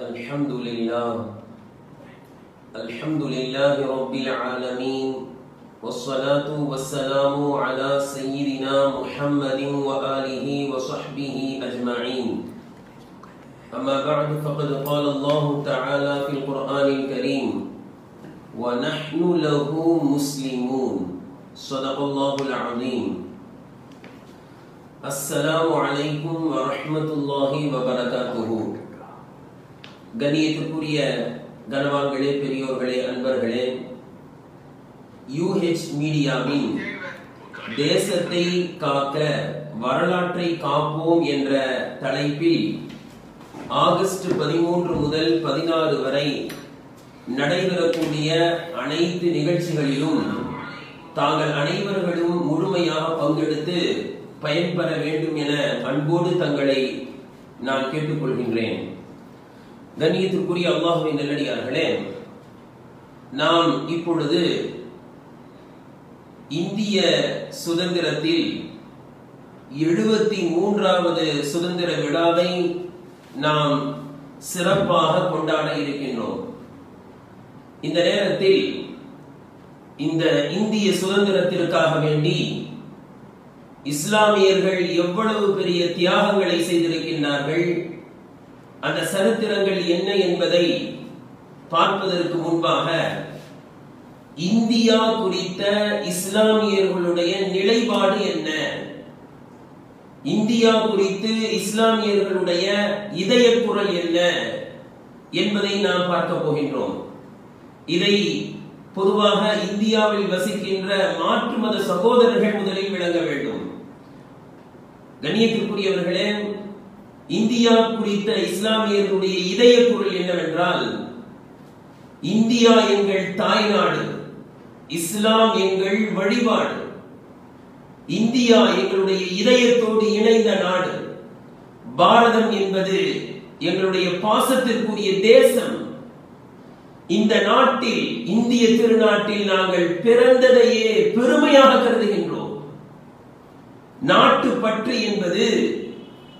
الحمد لله. الحمد لله رب العالمين. والصلاة والسلام على سيدنا محمد وآله وصحبه أجمعين. أما بعد فقد قال الله تعالى في القرآن الكريم ونحن له مسلمون صدق الله العظيم. السلام عليكم ورحمة الله وبركاته. கணியத்துக்குரிய கனவான்களே பெரியோர்களே அன்பர்களே யூஹெச் மீடியாவின் தேசத்தை காக்க வரலாற்றை காப்போம் என்ற தலைப்பில் ஆகஸ்ட் பதிமூன்று முதல் பதினாறு வரை நடைபெறக்கூடிய அனைத்து நிகழ்ச்சிகளிலும் தாங்கள் அனைவர்களும் முழுமையாக பங்கெடுத்து பயன்பெற வேண்டும் என அன்போடு தங்களை நான் கேட்டுக்கொள்கின்றேன். கண்ணியத்திற்குரிய அல்லாஹுவின் நல்லடியார்களே நாம் இப்பொழுது இந்திய சுதந்திரத்தில் எழுபத்தி மூன்றாவது சுதந்திர விழாவை நாம் சிறப்பாக கொண்டாட இருக்கின்றோம். இந்த நேரத்தில் இந்த இந்திய சுதந்திரத்திற்காக வேண்டி இஸ்லாமியர்கள் எவ்வளவு பெரிய தியாகங்களை செய்திருக்கின்றார்கள் அந்த சரித்திரங்கள் என்ன என்பதை பார்ப்பதற்கு முன்பாக இந்தியா குறித்த இஸ்லாமியர்களுடைய நிலைப்பாடு என்ன? இந்தியா குறித்து இஸ்லாமியர்களுடைய இதய குரல் என்ன என்பதை நாம் பார்க்க போகின்றோம். இதை பொதுவாக இந்தியாவில் வசிக்கின்ற மாற்று மத சகோதரர்கள் முதலில் விளங்க வேண்டும். கண்ணியத்திற்குரியவர்களே இந்தியா குறித்த இஸ்லாமியர்களுடைய இதய பொருள் என்னவென்றால் இந்தியா எங்கள் தாய்நாடு இஸ்லாம் எங்கள் வழிபாடு. இந்தியா எங்களுடைய இதயத்தோடு இணைந்த நாடு. பாரதம் என்பது எங்களுடைய பாசத்திற்குரிய தேசம். இந்த நாட்டில் இந்திய திருநாட்டில் நாங்கள் பிறந்ததையே பெருமையாக கருதுகின்றோம். நாட்டு பற்று என்பது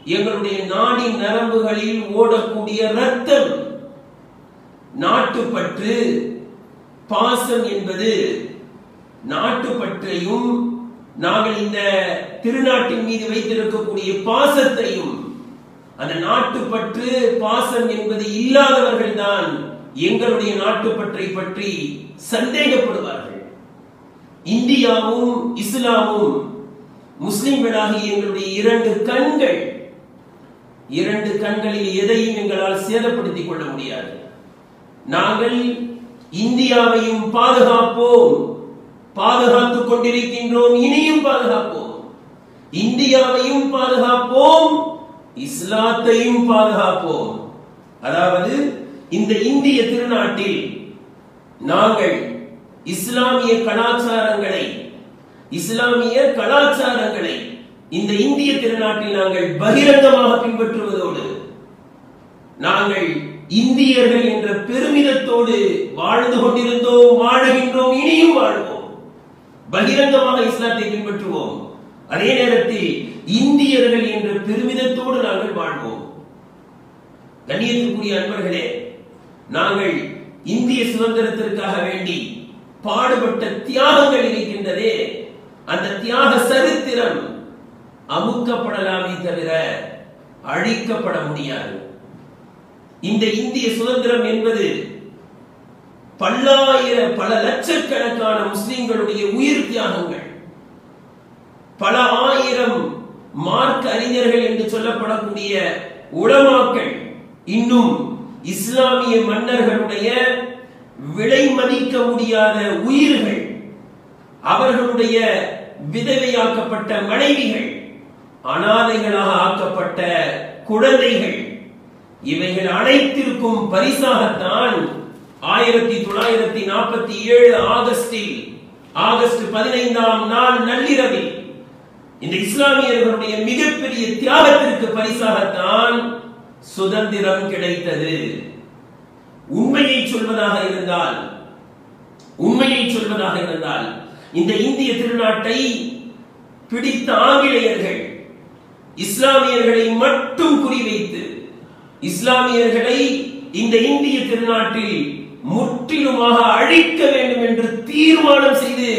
எங்களுடைய நாடின் நரம்புகளில் ஓடக்கூடிய ரத்தம் நாட்டுப்பற்று பாசம் என்பது நாட்டுப்பற்றையும் நாங்கள் இந்த திருநாட்டின் மீது வைத்திருக்கக்கூடிய பாசத்தையும் அந்த நாட்டுப்பற்று பாசம் என்பது இல்லாதவர்கள் தான் எங்களுடைய நாட்டுப்பற்றை பற்றி சந்தேகப்படுவார்கள். இந்தியாவும் இஸ்லாமும் முஸ்லிம்களாகிய எங்களுடைய இரண்டு கண்கள் இரண்டு கண்களில் எதையும் எங்களால் சேதப்படுத்திக் கொள்ள முடியாது. நாங்கள் இந்தியாவையும் பாதுகாப்போம். பாதுகாத்துக் கொண்டிருக்கின்றோம் இனியும் பாதுகாப்போம். இந்தியாவையும் பாதுகாப்போம் இஸ்லாத்தையும் பாதுகாப்போம். அதாவது இந்த இந்திய திருநாட்டில் நாங்கள் இஸ்லாமிய கலாச்சாரங்களை இஸ்லாமிய கலாச்சாரங்களை இந்த இந்திய திருநாட்டில் நாங்கள் பகிரங்கமாக பின்பற்றுவதோடு நாங்கள் இந்தியர்கள் என்ற பெருமிதத்தோடு வாழ்ந்து கொண்டிருந்தோம் வாழுகின்றோம் இனியும் வாழ்வோம். பகிரங்கமாக இஸ்லாத்தை பின்பற்றுவோம். அதே நேரத்தில் இந்தியர்கள் என்ற பெருமிதத்தோடு நாங்கள் வாழ்வோம். கண்ணியத்துக்குரிய அன்பர்களே நாங்கள் இந்திய சுதந்திரத்திற்காக வேண்டி பாடுபட்ட தியாகங்கள் இருக்கின்றதே அந்த தியாக சரித்திரம் அமுக்கப்படலாமே தவிர அழிக்கப்பட முடியாது. இந்த இந்திய சுதந்திரம் என்பது பல்லாயிரம் பல லட்சக்கணக்கான முஸ்லிம்களுடைய உயிர் தியாகங்கள். பல ஆயிரம் மார்க் அறிஞர்கள் என்று சொல்லப்படக்கூடிய உளமாக்கள் இன்னும் இஸ்லாமிய மன்னர்களுடைய விலை மதிக்க முடியாத உயிர்கள் அவர்களுடைய விதவையாக்கப்பட்ட மனைவிகள் அனாதைகளாக ஆக்கப்பட்ட குழந்தைகள் இவைகள் அனைத்திற்கும் பரிசாகத்தான் ஆயிரத்தி தொள்ளாயிரத்தி நாற்பத்தி ஏழு ஆகஸ்டில் ஆகஸ்ட் பதினைந்தாம் நாள் நள்ளிரவில் இந்த இஸ்லாமியர்களுடைய மிகப்பெரிய தியாகத்திற்கு பரிசாகத்தான் சுதந்திரம் கிடைத்தது. உண்மையை சொல்வதாக இருந்தால் உண்மையை சொல்வதாக இருந்தால் இந்த இந்திய திருநாட்டை பிடித்த ஆங்கிலேயர்கள் இஸ்லாமியர்களை மட்டும் குறிவைத்து இஸ்லாமியர்களை இந்த இந்திய திருநாட்டில் முற்றிலுமாக அழிக்க வேண்டும் என்று தீர்மானம் செய்து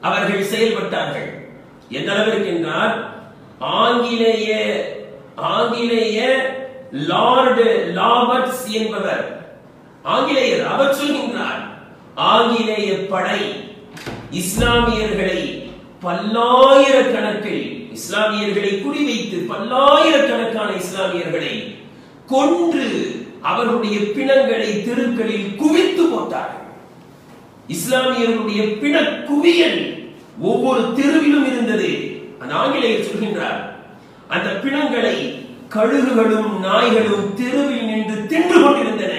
அவர்கள் செயல்பட்டார்கள். எந்த அளவிற்கு என்றால் ஆங்கிலேய ஆங்கிலேய லார்டு லாபர்ட்ஸ் என்பவர் ஆங்கிலேயர் அவர் சொல்கின்றார் ஆங்கிலேய படை இஸ்லாமியர்களை பல்லாயிரக்கணக்கில் இஸ்லாமியர்களை குறிவைத்து பல்லாயிரக்கணக்கான இஸ்லாமியர்களை கொன்று அவர்களுடைய பிணங்களை தெருக்களில் குவித்து போட்டார்கள். இஸ்லாமியர்களுடைய பிண குவியல் ஒவ்வொரு தெருவிலும் இருந்தது. அந்த ஆங்கிலேயர் சொல்கின்றார் அந்த பிணங்களை கழுகுகளும் நாய்களும் தெருவில் நின்று தின்று கொண்டிருந்தன.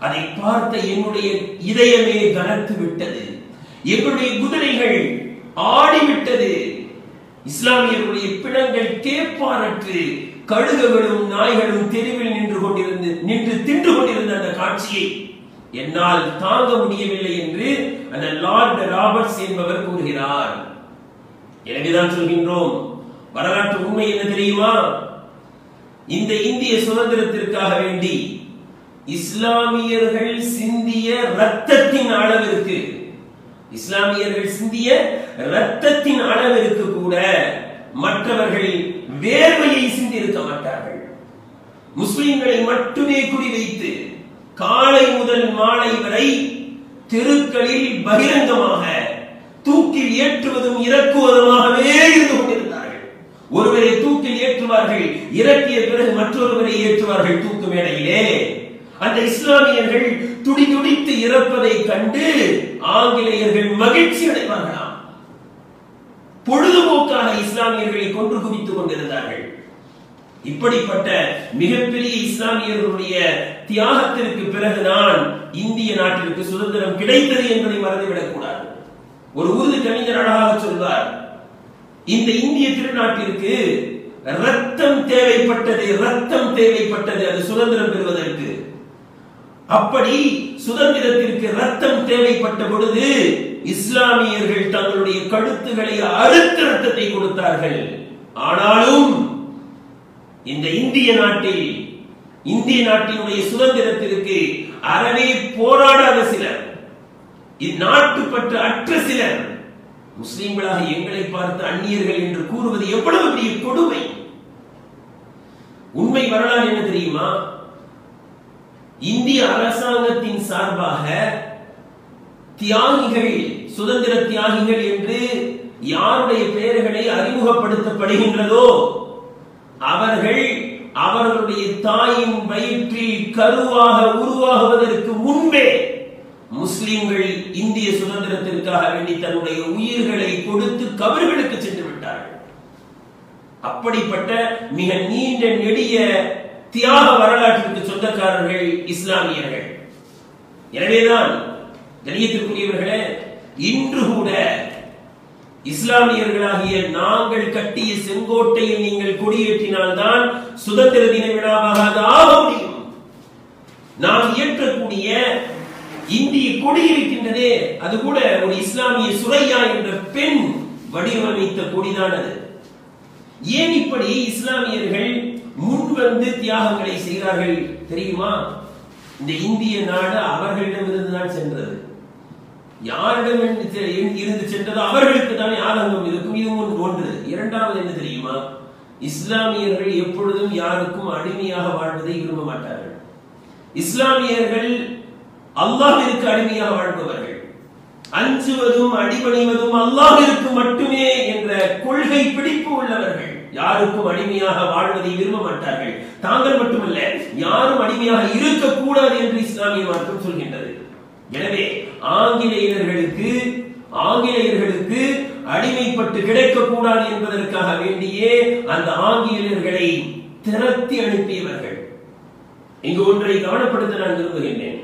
அதை பார்த்த என்னுடைய இதயமே கனத்து விட்டது. என்னுடைய குதிரைகள் ஆடிவிட்டது. இஸ்லாமியர்களுடைய பிணங்கள் கேட்பாரற்று கழுகுகளும் நாய்களும் தெருவில் நின்று கொண்டிருந்து நின்று தின்று கொண்டிருந்த அந்த காட்சியை என்னால் தாங்க முடியவில்லை என்று அந்த லார்ட் ராபர்ட்ஸ் என்பவர் கூறுகிறார். எனவேதான் சொல்கின்றோம் வரலாற்று உண்மை என்ன தெரியுமா? இந்த இந்திய சுதந்திரத்திற்காக வேண்டி இஸ்லாமியர்கள் சிந்திய ரத்தத்தின் அளவிற்கு இஸ்லாமியர்கள் சிந்திய ரத்தத்தின் அளவிற்கு கூட மற்றவர்கள் வேர்வையை சிந்திருக்க மாட்டார்கள். முஸ்லிம்களை மட்டுமே குறிவைத்து காலை முதல் மாலை வரை தெருக்களில் பகிரங்கமாக தூக்கில் ஏற்றுவதும் இறக்குவதுமாகவே இருந்து கொண்டிருந்தார்கள். ஒருவரை தூக்கில் ஏற்றுவார்கள் இறக்கிய பிறகு மற்றொருவரை ஏற்றுவார்கள் தூக்கு மேடையிலே. அந்த இஸ்லாமியர்கள் துடி துடித்து இறப்பதை கண்டு ஆங்கிலேயர்கள் மகிழ்ச்சி அடைவார்களாம். பொழுதுபோக்காக இஸ்லாமியர்களை கொன்று குவித்துக் கொண்டிருந்தார்கள். இப்படிப்பட்ட மிகப்பெரிய இஸ்லாமியர்களுடைய தியாகத்திற்கு பிறகுதான் இந்திய நாட்டிற்கு சுதந்திரம் கிடைத்தது என்பதை மறந்துவிடக் கூடாது. ஒரு உருது கவிஞர் அழகாக சொல்வார் இந்த இந்திய திருநாட்டிற்கு ரத்தம் தேவைப்பட்டது ரத்தம் தேவைப்பட்டது அது சுதந்திரம் பெறுவதற்கு அப்படி சுதந்திரத்திற்கு ரத்தம் தேவைப்பட்ட பொழுது இஸ்லாமியர்கள் தங்களுடைய கழுத்துகளை அறுத்த ரத்தத்தை கொடுத்தார்கள். ஆனாலும் இந்த இந்திய நாட்டில் இந்திய நாட்டினுடைய சுதந்திரத்திற்கு அறவே போராடாத சிலர் இந்நாட்டு பற்று அற்ற சிலர் முஸ்லிம்களாக எங்களை பார்த்து அந்நியர்கள் என்று கூறுவது எவ்வளவு பெரிய கொடுமை. உண்மை வரலாறு என்ன தெரியுமா? இந்திய அரசாங்கத்தின் சார்பாக தியாகிகள் சுதந்திர தியாகிகள் என்று யாருடைய பெயர்களை அறிமுகப்படுத்தப்படுகின்றதோ அவர்கள் அவர்களுடைய தாயின் வயிற்றில் கருவாக உருவாகுவதற்கு முன்பே முஸ்லிம்கள் இந்திய சுதந்திரத்திற்காக வேண்டி தன்னுடைய உயிர்களை கொடுத்து கபர்களுக்கு சென்று விட்டார்கள். அப்படிப்பட்ட மிக நீண்ட நெடிய தியாக வரலாற்றிற்கு சொந்தக்காரர்கள் இஸ்லாமியர்கள். எனவேதான் கணியத்திற்குரியவர்களே இன்று கூட இஸ்லாமியர்களாகிய நாங்கள் கட்டிய செங்கோட்டையை நீங்கள் கொடியேற்றினால்தான் சுதந்திர தின விழாவாக அது ஆக முடியும். நாம் இயற்றக்கூடிய இந்திய கொடி இருக்கின்றதே அது கூட ஒரு இஸ்லாமிய சுரையா என்ற பெண் வடிவமைத்த கொடிதான் அது ஏன் இப்படி இஸ்லாமியர்கள் முன் வந்து தியாகங்களை செய்கிறார்கள் தெரியுமா? இந்த இந்திய நாடு அவர்களிடமிருந்து தான் சென்றது. யாரிடம் இருந்து சென்றது அவர்களுக்கு தானே ஆதங்கம் இருக்கும் இது ஒன்று இரண்டாவது என்ன தெரியுமா? இஸ்லாமியர்கள் எப்பொழுதும் யாருக்கும் அடிமையாக வாழ்வதை விரும்ப மாட்டார்கள். இஸ்லாமியர்கள் அல்லாஹிற்கு அடிமையாக வாழ்பவர்கள். அஞ்சுவதும் அடிபணிவதும் அல்லாஹிற்கு மட்டுமே என்ற கொள்கை பிடிப்பு உள்ளவர்கள். யாருக்கும் அடிமையாக வாழ்வதை விரும்ப மாட்டார்கள். தாங்கள் மட்டுமல்ல யாரும் அடிமையாக இருக்கக்கூடாது என்று இஸ்லாமிய மார்க்கம் சொல்கின்றது. எனவே ஆங்கிலேயர்களுக்கு ஆங்கிலேயர்களுக்கு அடிமைப்பட்டு கிடைக்கக்கூடாது என்பதற்காக வேண்டியே அந்த ஆங்கிலேயர்களை திரத்தி அனுப்பியவர்கள். இங்கு ஒன்றை கவனப்படுத்த நான் விரும்புகின்றேன்.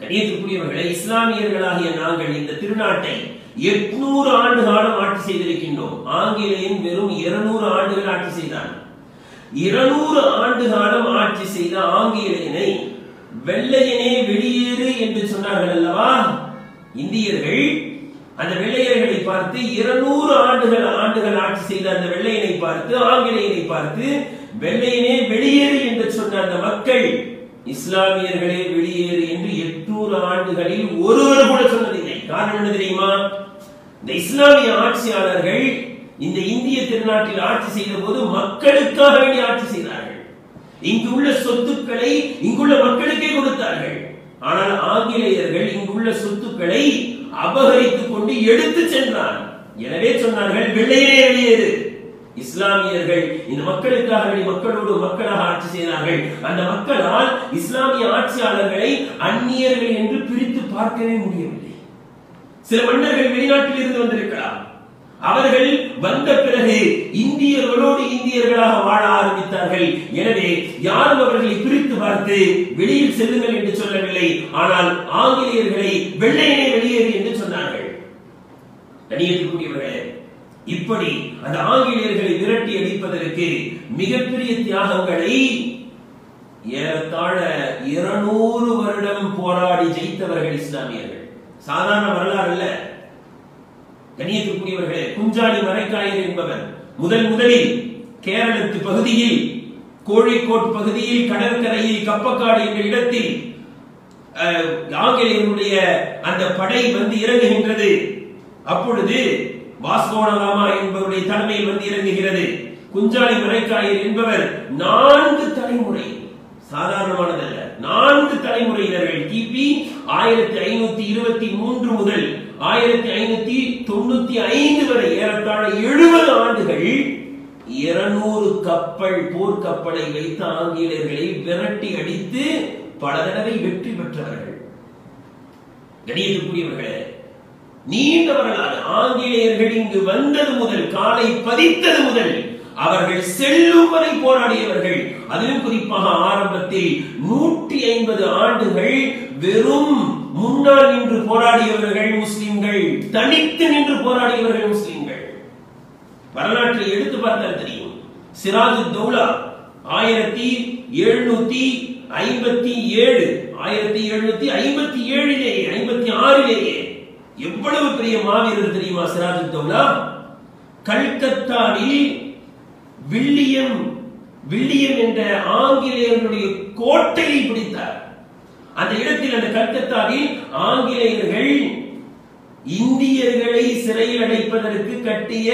கணியத்துக்குரியவர்களை இஸ்லாமியர்களாகிய நாங்கள் இந்த திருநாட்டை எட்நூறு ஆண்டு காலம் ஆட்சி செய்திருக்கின்றோம். ஆங்கிலேயன் வெறும் இருநூறு ஆண்டுகள் ஆட்சி செய்தான். இருநூறு ஆண்டு காலம் ஆட்சி செய்த ஆங்கிலேயனை வெள்ளையனே வெளியேறு என்று சொன்னார்கள் அல்லவா? இந்தியர்கள் அந்த வெள்ளையர்களை பார்த்து இருநூறு ஆண்டுகள் ஆண்டுகள் ஆட்சி செய்த அந்த வெள்ளையனை பார்த்து ஆங்கிலேயனை பார்த்து வெள்ளையனே வெளியேறு என்று சொன்ன அந்த மக்கள் இஸ்லாமியர்களே வெளியேறு என்று எட்நூறு ஆண்டுகளில் ஒருவர் கூட சொன்னதில்லை. காரணம் என்ன தெரியுமா? இந்த இஸ்லாமிய ஆட்சியாளர்கள் இந்த இந்திய திருநாட்டில் ஆட்சி செய்த போது மக்களுக்காக வேண்டி ஆட்சி செய்தார்கள். இங்குள்ள சொத்துக்களை இங்குள்ள மக்களுக்கே கொடுத்தார்கள். ஆனால் ஆங்கிலேயர்கள் இங்குள்ள சொத்துக்களை அபகரித்துக் கொண்டு எடுத்து சென்றார் எனவே சொன்னார்கள் வெள்ளையே வெளியேறு. இஸ்லாமியர்கள் இந்த மக்களுக்காக மக்களோடு மக்களாக ஆட்சி செய்தார்கள். அந்த மக்களால் இஸ்லாமிய ஆட்சியாளர்களை அந்நியர்கள் என்று பிரித்து பார்க்கவே முடியவில்லை. சில மன்னர்கள் வெளிநாட்டில் இருந்து வந்திருக்கலாம் அவர்கள் வந்த பிறகு இந்தியர்களோடு இந்தியர்களாக வாழ ஆரம்பித்தார்கள். எனவே யாரும் அவர்களை பிரித்து பார்த்து வெளியில் செல்லுங்கள் என்று சொல்லவில்லை. ஆனால் ஆங்கிலேயர்களை வெள்ளையனே வெளியேறு என்று சொன்னார்கள். கணியத்துக்குரியவர்களே இப்படி அந்த ஆங்கிலேயர்களை விரட்டி அடிப்பதற்கு மிகப்பெரிய தியாகங்களை ஏறத்தாழ இருநூறு வருடம் போராடி ஜெயித்தவர்கள் இஸ்லாமியர்கள். சாதாரண வரலாறு அல்ல கணியத்திற்குரியவர்களே குஞ்சாடி மரைக்காயர் என்பவர் முதல் முதலில் கேரளத்து பகுதியில் கோழிக்கோட் பகுதியில் கடற்கரையில் கப்பக்காடு என்ற இடத்தில் ஆங்கிலேயருடைய அந்த படை வந்து இறங்குகின்றது. அப்பொழுது வாஸ்கோடகாமா என்பவருடைய தலைமையில் வந்து இறங்குகிறது. குஞ்சாலி மரைக்காயர் என்பவர் நான்கு தலைமுறை சாதாரணமானதல்ல. நான்கு தலைமுறையினர்கள் கிபி ஆயிரத்தி ஐநூத்தி இருபத்தி மூன்று முதல் ஆயிரத்தி ஐநூத்தி தொண்ணூத்தி ஐந்து வரை ஏறத்தாழ எழுபது ஆண்டுகள் இருநூறு கப்பல் போர்க்கப்பலை வைத்த ஆங்கிலேயர்களை விரட்டி அடித்து பல தடவை வெற்றி பெற்றவர்கள். கணியத்துக்குரியவர்களே நீண்ட வரலாறு. ஆங்கிலேயர்கள் இங்கு வந்தது முதல் காலை பதித்தது முதல் அவர்கள் செல்லும் வரை போராடியவர்கள். அதிலும் குறிப்பாக ஆரம்பத்தில் நூற்றி ஐம்பது ஆண்டுகள் வெறும் முன்னால் நின்று போராடியவர்கள் முஸ்லிம்கள் தனித்து நின்று போராடியவர்கள் முஸ்லிம்கள். வரலாற்றை எடுத்து பார்த்தால் தெரியும். சிராஜு தௌலா ஆயிரத்தி எழுநூத்தி ஐம்பத்தி ஏழு ஆயிரத்தி எழுநூத்தி ஐம்பத்தி ஏழிலேயே ஐம்பத்தி ஆறிலேயே எவ்வளவு பெரிய மாவீரர் தெரியுமா சிராஜு தௌலா? கல்கத்தாவில் வில்லியம் வில்லியம் என்ற ஆங்கிலேயர்களுடைய கோட்டையை பிடித்தார். அந்த இடத்தில் அந்த கல்கத்தாவில் ஆங்கிலேயர்கள் இந்தியர்களை சிறையில் அடைப்பதற்கு கட்டிய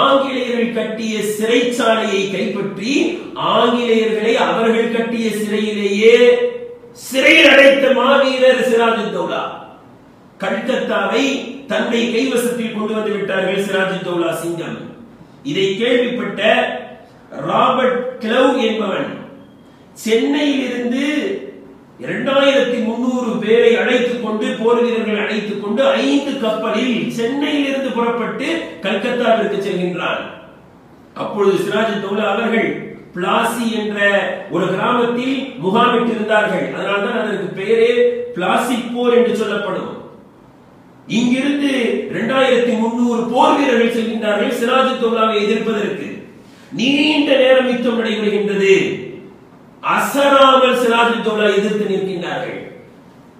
ஆங்கிலேயர்கள் கட்டிய சிறைச்சாலையை கைப்பற்றி ஆங்கிலேயர்களை அவர்கள் கட்டிய சிறையிலேயே சிறையில் அடைத்த மாவீரர் சிராஜு தௌலா. கல்கத்தாவை தன்னை கைவசத்தில் கொண்டு வந்து விட்டார்கள் சிராஜு தௌலா சிங்கம். இதை கேள்விப்பட்ட ராபர்ட் கிளவ் என்பவன் சென்னையில் இருந்து இரண்டாயிரத்தி முன்னூறு பேரை அழைத்துக் கொண்டு போர் வீரர்கள் அழைத்துக் கொண்டு ஐந்து கப்பலில் சென்னையில் இருந்து புறப்பட்டு கல்கத்தாவிற்கு செல்கின்றான். அப்பொழுது சிராஜ் தௌலா அவர்கள் பிளாசி என்ற ஒரு கிராமத்தில் முகாமிட்டிருந்தார்கள். அதனால்தான் அதற்கு பெயரே பிளாசி போர் என்று சொல்லப்படும். இங்கிருந்து இரண்டாயிரத்தி முன்னூறு போர் வீரர்கள் செல்கின்றார்கள். சிராஜ் தௌலாவை எதிர்ப்பதற்கு. நீண்ட நேரம் யுத்தம் நடைபெறுகின்றது. அசராமல் சிராஜ் தோலா எதிர்த்து நிற்கின்றார்கள்.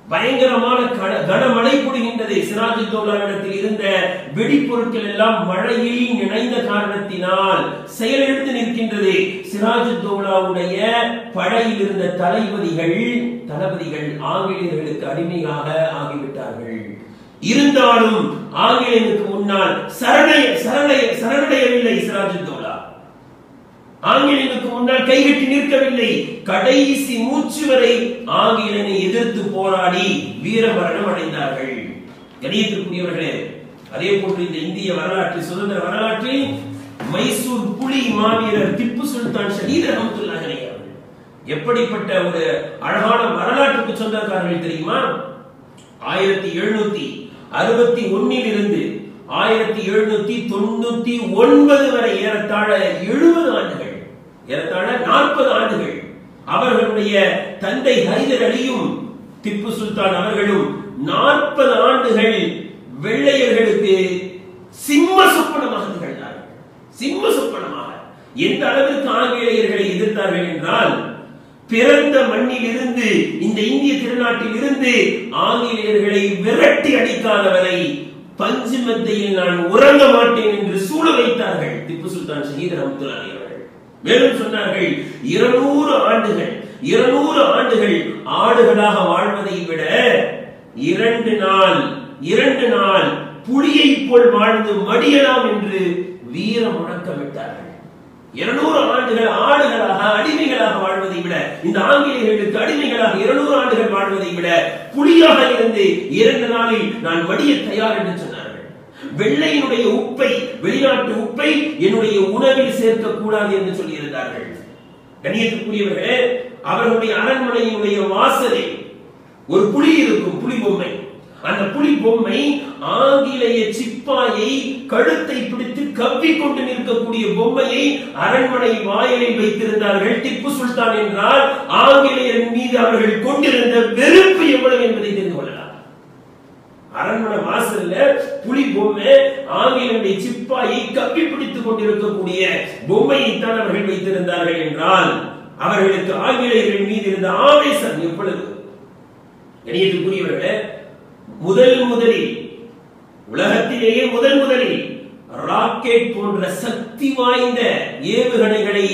பயங்கரமான கன- கனமழை பொழிகின்றது. சிராஜ் தோலாவிடத்தில் இருந்த வெடிப்பொருட்கள் எல்லாம் மழையில் நினைந்த காரணத்தினால் செயலிழந்து நிற்கின்றது. சிராஜு தோலாவுடைய படையில் இருந்த தளபதிகள் தளபதிகள் ஆங்கிலேயர்களுக்கு அடிமையாக ஆகிவிட்டார்கள். இருந்தாலும் ஆங்கிலேயனுக்கு முன்னால் சரணடைய சரணடைய சரணடையவில்லை சிராஜு ஆங்கிலனுக்கு ஆங்கிலேயனுக்கு முன்னால் கைகட்டி நிற்கவில்லை. கடைசி மூச்சு வரை ஆங்கிலேயனை எதிர்த்து போராடி வீரமரணம் அடைந்தார்கள். கணியத்திற்குரியவர்களே அதே போன்று இந்த இந்திய வரலாற்றில் சுதந்திர வரலாற்றில் மைசூர் புலி மாவீரர் திப்பு சுல்தான் ஷஹீத் ரஹமத்துல்லாஹி எப்படிப்பட்ட ஒரு அழகான வரலாற்றுக்கு சொந்தக்காரர்கள் தெரியுமா? ஆயிரத்தி எழுநூத்தி அறுபத்தி ஒன்னில் இருந்து ஆயிரத்தி எழுநூத்தி தொண்ணூத்தி ஒன்பது வரை ஏறத்தாழ எழுபது ஆண்டுகள் ஏறத்தாழ நாற்பது ஆண்டுகள் அவர்களுடைய தந்தை ஹைதர் அலியும் திப்பு சுல்தான் அவர்களும் நாற்பது ஆண்டுகள் வெள்ளையர்களுக்கு சிம்ம சொப்பனமாக திகழ்ந்தார்கள். சிம்ம சொப்பனமாக. எந்த அளவிற்கு ஆங்கிலேயர்களை எதிர்த்தார்கள் என்றால் பிறந்த மண்ணில் இருந்து இந்த இந்திய திருநாட்டில் இருந்து ஆங்கிலேயர்களை விரட்டி அடிக்காதவரை பஞ்சு மெத்தையில் நான் உறங்க மாட்டேன் என்று சூழ வைத்தார்கள். திப்பு சுல்தான் ஷஹீத் ரஹமத்துல்லாஹி அவர்கள். மேலும் சொன்னார்கள் இருநூறு ஆண்டுகள் இருநூறு ஆண்டுகள் ஆடுகளாக வாழ்வதை விட இரண்டு நாள் இரண்டு நாள் புலியை போல் வாழ்ந்து மடியலாம் என்று வீர முழக்கமிட்டார்கள் இருநூறு ஆண்டுகள் ஆடுகளாக அடிமைகளாக வாழ்வதை விட இந்த ஆங்கிலேயர்களுக்கு அடிமைகளாக இருநூறு ஆண்டுகள் வாழ்வதை விட புலியாக இருந்து இரண்டு நாளில் நான் மடிய தயார் என்று சொன்னார்கள். வெள்ளையினுடைய உப்பை வெளிநாட்டு உப்பை என்னுடைய உணவில் சேர்க்க கூடாது என்று சொல்லியிருந்தார்கள். கண்ணியத்துக்குரியவர்களே அவர்களுடைய அரண்மனையினுடைய வாசலில் ஒரு புலி இருக்கும் புலி பொம்மை. அந்த புலி பொம்மை ஆங்கிலேய சிப்பாயை கழுத்தை பிடித்து கவ்வி கொண்டு நிற்கக்கூடிய பொம்மையை அரண்மனை வாயிலில் வைத்திருந்தார்கள். திப்பு சுல்தான் என்றால் ஆங்கிலேயர் மீது அவர்கள் கொண்டிருந்த வெறுப்பு எவ்வளவு என்பதை தெரிந்து கொள்ளலாம். அரண்மனை வாசல்ல புலி பொம்மை ஆங்கிலனுடைய சிப்பாயை கப்பி பிடித்துக் கொண்டிருக்கக்கூடிய பொம்மையை தான் அவர்கள் வைத்திருந்தார்கள் என்றால் அவர்களுக்கு ஆங்கிலேயர்கள் மீது இருந்த ஆவேசம் எவ்வளவு? கணியத்துக்குரியவர்களே முதல் முதலில் உலகத்திலேயே முதல் முதலில் ராக்கெட் போன்ற சக்தி வாய்ந்த ஏவுகணைகளை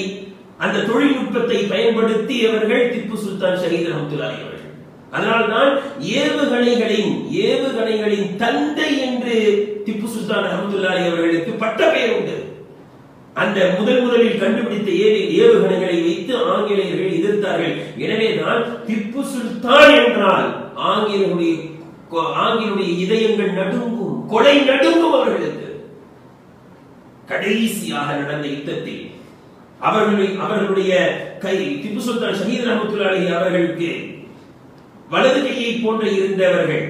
அந்த தொழில்நுட்பத்தை பயன்படுத்தி அவர்கள் திப்பு சுல்தான் ஷஹீத் ரஹமத்துல்லாஹி அவர்கள் அதனால்தான் ஏவுகணைகளின் ஏவுகணைகளின் தந்தை என்று திப்பு சுல்தான் ரஹமத்துல்லாஹி அவர்களுக்கு பட்ட பெயர் உண்டு. அந்த முதல் முதலில் கண்டுபிடித்த ஏவி ஏவுகணைகளை வைத்து ஆங்கிலேயர்கள் எதிர்த்தார்கள். எனவேதான் திப்பு சுல்தான் என்றால் ஆங்கிலேயருடைய ஆங்கிலுடைய இதயங்கள் நடுங்கும் கொலை நடுங்கும் அவர்களுக்கு. கடைசியாக நடந்த யுத்தத்தில் அவர்களுடைய அவர்களுடைய கை திப்பு சுல்தான் ஷஹீத் ரஹமத்துல்லாஹி அவர்களுக்கு வலது கையை போன்ற இருந்தவர்கள்.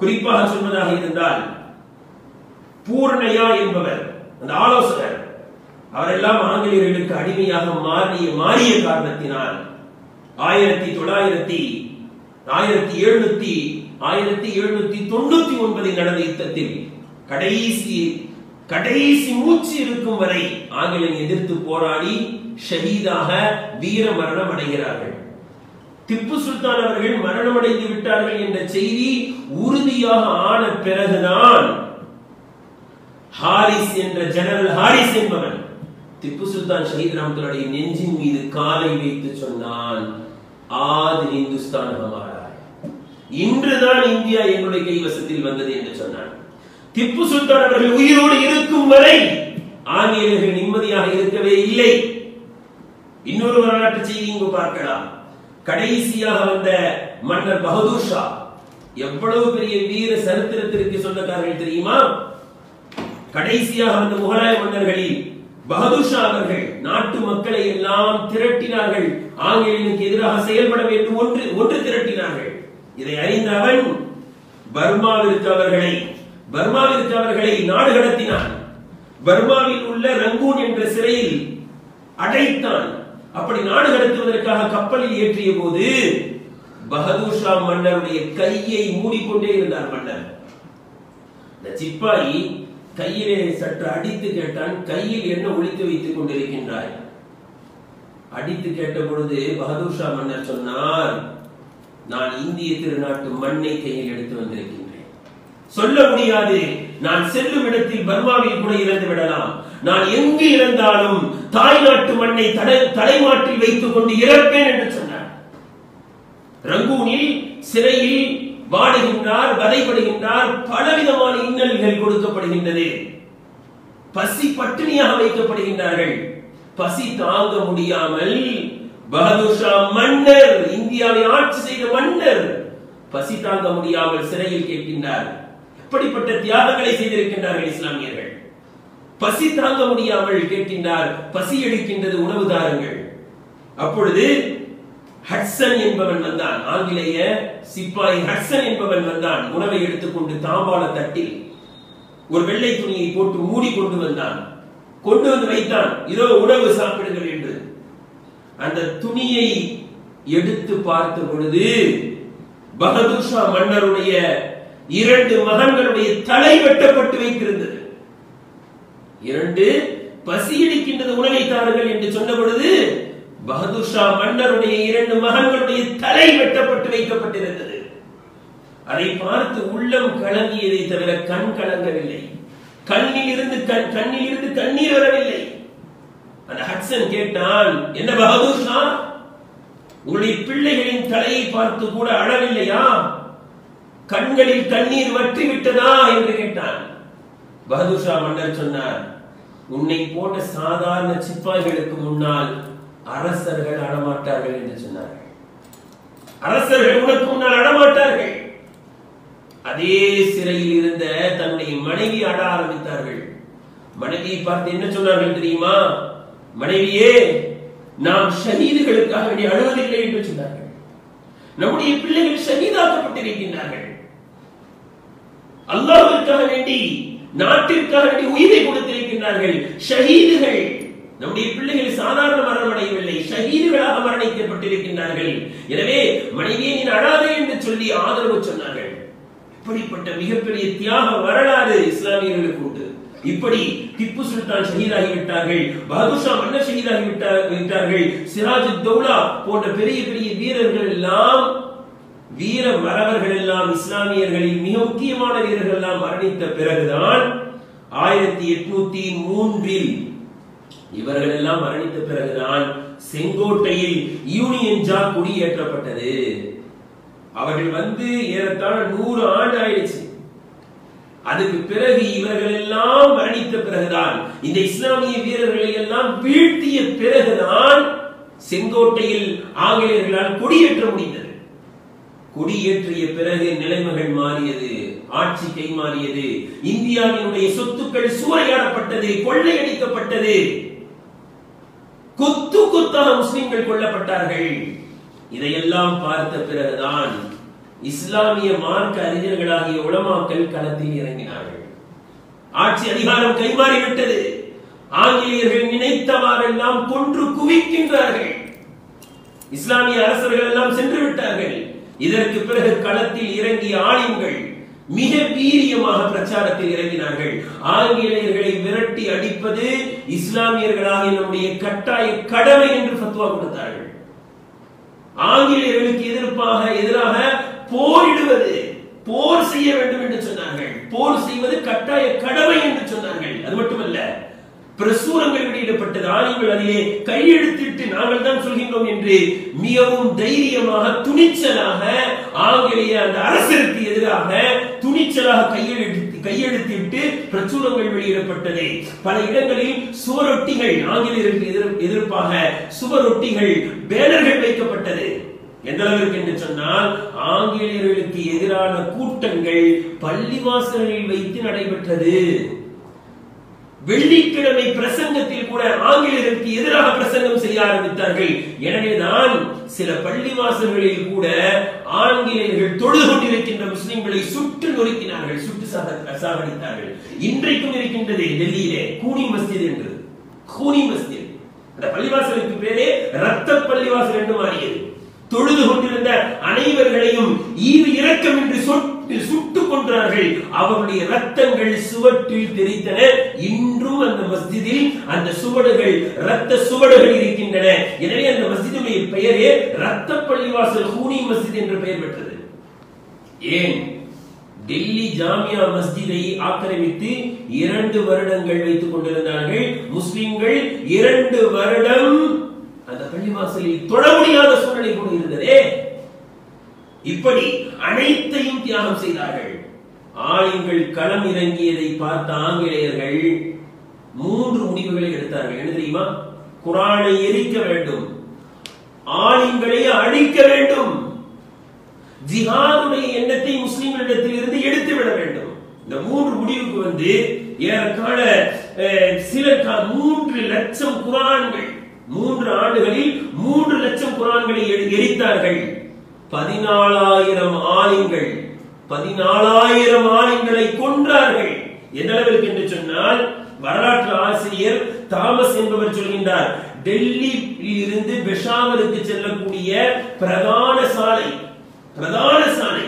குறிப்பாக சொல்வதாக இருந்தால் பூர்ணையா என்பவர் அந்த ஆலோசகர் அவரெல்லாம் ஆங்கிலேயர்களுக்கு அடிமையாக மாறிய மாறிய காரணத்தினால் ஆயிரத்தி தொள்ளாயிரத்தி ஆயிரத்தி எழுநூத்தி ஆயிரத்தி எழுநூத்தி தொண்ணூத்தி ஒன்பதில் நடந்த யுத்தத்தில் கடைசி கடைசி மூச்சு இருக்கும் வரை ஆங்கிலம் எதிர்த்து போராடி ஷஹீதாக வீர மரணம் அடைகிறார்கள். திப்பு சுல்தான் அவர்கள் மரணம் அடைந்து விட்டார்கள் என்ற செய்தி உறுதியாக ஆன பிறகுதான் ஹாரிஸ் என்ற ஜெனரல் ஹாரிஸ் என்பவன் திப்பு சுல்தான் ஷஹீத் ரஹமத்துல்லாஹி நெஞ்சின் மீது காலை வைத்து சொன்னான் ஆதி இந்துஸ்தான் ஹமாரா. இன்றுதான் இந்தியா என்னுடைய கைவசத்தில் வந்தது என்று சொன்னான். திப்பு சுல்தான் அவர்கள் உயிரோடு இருக்கும் வரை ஆங்கிலேயர்கள் நிம்மதியாக இருக்கவே இல்லை. இன்னொரு வரலாற்று செய்தி இங்கு பார்க்கலாம். கடைசியாக வந்த மன்னர் பகதூர் ஷா எவ்வளவு பெரிய வீர சரித்திரத்திற்கு சொந்தக்காரர்கள் தெரியுமா? கடைசியாக வந்த முகலாய மன்னர்களில் பகதூர்ஷா அவர்கள் நாட்டு மக்களை எல்லாம் திரட்டினார்கள். ஆங்கிலேயனுக்கு எதிராக செயல்பட வேண்டும் ஒன்று ஒன்று திரட்டினார்கள். இதை அறிந்த அவன் பர்மாவிற்கு அவர்களை பர்மாவிற்கு அவர்களை நாடு கடத்தினான் பர்மாவில் உள்ள ரங்கூன் என்ற சிறையில் அடைத்தான். அப்படி நாடு கடத்துவதற்காக கப்பலில் ஏற்றிய போது பகதூர்ஷா மன்னருடைய கையை மூடிக்கொண்டே இருந்தார் மன்னர். இந்த சிப்பாயி கையிலே சற்று அடித்து கேட்டான் கையில் என்ன ஒழித்து வைத்துக் கொண்டிருக்கின்றாய்? அடித்து கேட்ட பொழுது பகதூர்ஷா மன்னர் சொன்னார் நான் இந்திய திருநாட்டு மண்ணை கையில் எடுத்து வந்திருக்கின்றேன். சொல்ல முடியாது நான் செல்லும் இடத்தில் பர்மாவில் கூட இறந்து விடலாம். நான் எங்கு இறந்தாலும் தாய் நாட்டு மண்ணை தடை தலைமாற்றில் வைத்துக் கொண்டு இறப்பேன் என்று சொன்னார். ரங்கூனில் சிறையில் வாடுகின்றார் வதைப்படுகின்றார் பலவிதமான இன்னல்கள் கொடுக்கப்படுகின்றது. பசி பட்டினியாக வைக்கப்படுகின்றார்கள். பசி தாங்க முடியாமல் பகதூர் மன்னர் இந்தியாவை ஆட்சி செய்த மன்னர் பசி தாங்க முடியாமல் சிறையில் கேட்கின்றார். எப்படிப்பட்ட தியாகங்களை செய்திருக்கின்றார்கள் இஸ்லாமியர்கள்? பசி தாங்க முடியாமல் கேட்கின்றார். பசி எடுக்கின்றது உணவு தாருங்கள். அப்பொழுது ஹட்சன் என்பவன் வந்தான். ஆங்கிலேய சிப்பாய் ஹட்சன் என்பவன் வந்தான். உணவை எடுத்துக்கொண்டு தாம்பாள தட்டில் ஒரு வெள்ளை துணியை போட்டு மூடி கொண்டு வந்தான். கொண்டு வந்து வைத்தான். இதோ உணவு சாப்பிடுங்கள் என்று. அந்த துணியை எடுத்து பார்த்த பொழுது பகதூர் ஷா மன்னருடைய இரண்டு மகன்களுடைய தலை வெட்டப்பட்டு வைத்திருந்தது. இரண்டு பசி எடுக்கின்றது உணவை தாருங்கள் என்று சொன்ன பொழுது பகதூர்ஷா மன்னருடைய இரண்டு மகன்களுடைய தலை வெட்டப்பட்டு வைக்கப்பட்டிருந்தது. அதை பார்த்து உள்ளம் கலங்கியதை தவிர கண் கலங்கவில்லை. கண்ணில் இருந்து கண்ணில் இருந்து கண்ணீர் வரவில்லை. அந்த ஹட்சன் கேட்டான் என்ன பகதூர்ஷா உங்களுடைய பிள்ளைகளின் தலையை பார்த்து கூட அழவில்லையா? கண்களில் கண்ணீர் வற்றி விட்டதா என்று கேட்டான். பகதூர்ஷா மன்னர் சொன்னார் உன்னை போன்ற சாதாரண சிப்பாய்களுக்கு முன்னால் அரசர்கள் அடமாட்டார்கள் என்று சொன்னார்கள். அரசர்கள் உனக்கு முன்னால் அடமாட்டார்கள். அதே சிறையில் இருந்த தன்னுடைய மனைவி அட ஆரம்பித்தார்கள். மனைவியை பார்த்து என்ன சொன்னார்கள் தெரியுமா? மனைவியே நாம் ஷஹீதுகளுக்காக வேண்டி அழுவதில்லை என்று சொன்னார்கள். நம்முடைய பிள்ளைகள் ஷஹீதாக்கப்பட்டிருக்கின்றார்கள். அல்லாவிற்காக வேண்டி நாட்டிற்காக உயிரை கொடுத்திருக்கின்றார்கள். ஷஹீதுகள் நம்முடைய பிள்ளைகள் சாதாரண மரணம் அடையவில்லை. ஷஹீதுகளாக மரணிக்கப்பட்டிருக்கின்றார்கள். எனவே மனைவியை நீ அழாதே என்று சொல்லி ஆதரவு சொன்னார்கள். இப்படிப்பட்ட மிகப்பெரிய தியாக வரலாறு இஸ்லாமியர்களுக்கு உண்டு. இப்படி திப்பு சுல்தான் ஷஹீதாகி விட்டார்கள் பகதூர் மன்னர் ஷஹீதாகி விட்டார் விட்டார்கள் சிராஜ் தௌலா போன்ற பெரிய பெரிய வீரர்கள் எல்லாம் வீர மறவர்கள் எல்லாம் இஸ்லாமியர்களில் மிக முக்கியமான வீரர்கள் எல்லாம் மரணித்த பிறகுதான் ஆயிரத்தி எட்நூத்தி மூன்றில் இவர்கள் எல்லாம் மரணித்த பிறகுதான் செங்கோட்டையில் யூனியன் ஜாக் குடியேற்றப்பட்டது. அவர்கள் வந்து ஏறத்தாழ நூறு ஆண்டு ஆயிடுச்சு. அதுக்கு பிறகு இவர்கள் எல்லாம் மரணித்த பிறகுதான் இந்த இஸ்லாமிய வீரர்களை எல்லாம் வீழ்த்திய பிறகுதான் செங்கோட்டையில் ஆங்கிலேயர்களால் கொடியேற்ற முடிந்தது. கொடியேற்றிய பிறகு நிலைமைகள் மாறியது ஆட்சி கை மாறியது இந்தியாவினுடைய சொத்துக்கள் சூறையாடப்பட்டது கொள்ளையடிக்கப்பட்டது. கொத்து கொத்தாக முஸ்லிம்கள் கொல்லப்பட்டார்கள். இதையெல்லாம் பார்த்த பிறகுதான் இஸ்லாமிய மார்க்க அறிஞர்களாகிய உளமாக்கள் களத்தில் இறங்கினார்கள். ஆட்சி அதிகாரம் கைமாறிவிட்டது. ஆங்கிலேயர்கள் நினைத்தவாறெல்லாம் கொன்று குவிக்கின்றார்கள். இஸ்லாமிய அரசர்கள் எல்லாம் சென்று விட்டார்கள். இதற்கு பிறகு களத்தில் இறங்கிய ஆளுங்கள் மிக வீரியமாக பிரச்சாரத்தில் இறங்கினார்கள். ஆங்கிலேயர்களை விரட்டி அடிப்பது இஸ்லாமியர்களாகிய நம்முடைய கட்டாய கடமை என்று ஃபத்வா கொடுத்தார்கள். ஆங்கிலேயர்களுக்கு எதிர்ப்பாக எதிராக போரிடுவது போர் செய்ய வேண்டும் என்று சொன்னார்கள். போர் செய்வது கட்டாய கடமை என்று சொன்னார்கள். அது மட்டுமல்ல பிரசுரங்கள் வெளியிடப்பட்டது ஆயுங்கள் அதிலே கையெழுத்திட்டு நாங்கள் தான் சொல்கின்றோம் என்று மிகவும் தைரியமாக துணிச்சலாக ஆங்கிலேய அந்த அரசருக்கு எதிராக துணிச்சலாக கையெழுத்து கையெழுத்திட்டு பிரசுரங்கள் வெளியிடப்பட்டது. பல இடங்களில் சுவரொட்டிகள் ஆங்கிலேயருக்கு எதிர் எதிர்ப்பாக சுவரொட்டிகள் பேனர்கள் வைக்கப்பட்டது. எந்த அளவிற்கு என்று சொன்னால் ஆங்கிலேயர்களுக்கு எதிரான கூட்டங்கள் பள்ளிவாசல்களில் வைத்து நடைபெற்றது. வெள்ளிக்கிழமை பிரசங்கத்தில் கூட ஆங்கிலேயருக்கு எதிராக பிரசங்கம் செய்ய ஆரம்பித்தார்கள். எனவே நான் சில பள்ளிவாசல்களில் கூட ஆங்கிலேயர்கள் தொழுது கொண்டிருக்கின்ற முஸ்லிம்களை சுட்டு நொறுக்கினார்கள் சுட்டு சாகடித்தார்கள். இன்றைக்கும் இருக்கின்றது டெல்லியிலே கூனி மஸ்ஜித் என்று கூனி மஸ்ஜித். அந்த பள்ளிவாசலுக்கு பேரே ரத்த பள்ளிவாசல் என்று மாறியது. தொழுது கொண்டிருந்த அனைவர்களையும் ஈவு இரக்கம் என்று சொட்டு சுட்டுக் கொன்றார்கள். அவருடைய ரத்தங்கள் சுவற்றில் தெரித்தன இன்றும் அந்த மஸ்ஜிதில் அந்த சுவடுகள் ரத்த சுவடுகள் இருக்கின்றன. எனவே அந்த மஸ்ஜிதுடைய பெயரே ரத்த பள்ளிவாசல் ஹூனி மஸ்ஜித் என்று பெயர் பெற்றது. ஏன்? டெல்லி ஜாமியா மஸ்ஜிதை ஆக்கிரமித்து இரண்டு வருடங்கள் வைத்துக் கொண்டிருந்தார்கள். முஸ்லிம்கள் இரண்டு வருடம் அந்த பள்ளிவாசலில் தொட முடியாத சூழ்நிலை கூட இருந்ததே. இப்படி அனைத்தையும் தியாகம் செய்தார்கள். ஆளுங்கள் களம் இறங்கியதை பார்த்த ஆங்கிலேயர்கள் மூன்று முடிவுகளை எடுத்தார்கள். என்ன தெரியுமா? குரானை எரிக்க வேண்டும். ஆளுங்களை அழிக்க வேண்டும். ஜிஹாதுடைய எண்ணத்தை முஸ்லிம்களிடத்தில் இருந்து எடுத்து விட வேண்டும். இந்த மூன்று முடிவுக்கு வந்து ஏறக்கால அஹ், சில மூன்று லட்சம் குரான்கள் மூன்று ஆண்டுகளில் மூன்று லட்சம் குரான்களை எரித்தார்கள். பதினாலாயிரம் ஆலிங்கள் பதினாலாயிரம் ஆலிங்களை கொன்றார்கள். எந்த அளவிற்கு என்று சொன்னால் வரலாற்று ஆசிரியர் தாமஸ் என்பவர் சொல்கின்றார் டெல்லியில் இருந்து பெஷாவருக்கு செல்லக்கூடிய பிரதான சாலை பிரதான சாலை.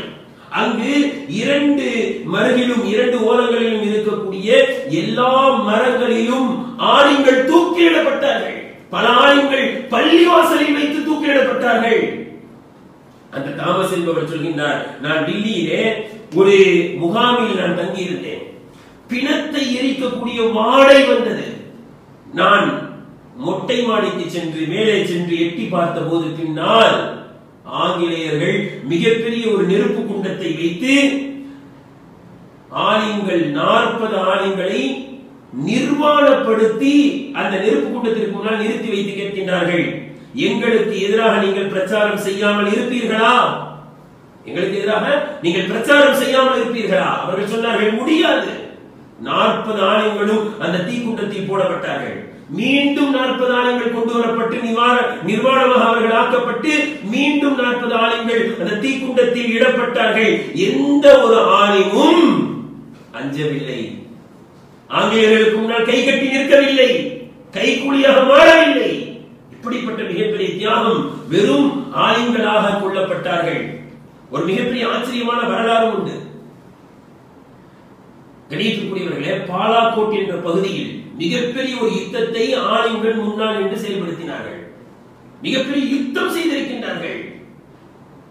அங்கு இரண்டு மருகிலும் இரண்டு ஓரங்களிலும் இருக்கக்கூடிய எல்லா மரங்களிலும் ஆணிங்கள் தூக்கிலிடப்பட்டார்கள். பல ஆணிங்கள் பள்ளிவாசலில் வைத்து தூக்கிலிடப்பட்டார்கள். அந்த தாமஸ் என்பவர் சொல்கின்றார் நான் டில்லியிலே ஒரு முகாமில் நான் தங்கியிருந்தேன். பிணத்தை எரிக்கக்கூடிய வாடை வந்தது. நான் மொட்டை மாடிக்கு சென்று மேலே சென்று எட்டி பார்த்த போது பின்னால் ஆங்கிலேயர்கள் மிகப்பெரிய ஒரு நெருப்பு குண்டத்தை வைத்து ஆலிம்கள் நாற்பது ஆலிம்களை நிர்வாணப்படுத்தி அந்த நெருப்பு குண்டத்திற்கு முன்னால் நிறுத்தி வைத்து கேட்கின்றார்கள். எங்களுக்கு எதிராக நீங்கள் பிரச்சாரம் செய்யாமல் இருப்பீர்களா? எங்களுக்கு எதிராக நீங்கள் பிரச்சாரம் செய்யாமல் இருப்பீர்களா? அவர்கள் சொன்னார்கள் முடியாது. நாற்பது ஆலயங்களும் அந்த தீக்குண்டத்தில் போடப்பட்டார்கள். மீண்டும் நாற்பது ஆலயங்கள் கொண்டு வரப்பட்டு நிவார நிர்வாணமாக அவர்கள் ஆக்கப்பட்டு மீண்டும் நாற்பது ஆலயங்கள் அந்த தீக்குண்டத்தில் இடப்பட்டார்கள். எந்த ஒரு ஆலயமும் அஞ்சவில்லை. ஆங்கிலேயர்களுக்கு முன்னால் கை கட்டி நிற்கவில்லை. கைகூலியாக மாறவில்லை. இப்படிப்பட்ட மிகப்பெரிய தியாகம் வெறும் ஆயுங்களாக கொள்ளப்பட்டார்கள். ஒரு மிகப்பெரிய ஆச்சரியமான வரலாறு உண்டு. கணியத்துக்குரியவர்களே பாலாக்கோட் என்ற பகுதியில் மிகப்பெரிய ஒரு யுத்தத்தை ஆலயங்கள் முன்னால் என்று செயல்படுத்தினார்கள். மிகப்பெரிய யுத்தம் செய்திருக்கின்றார்கள்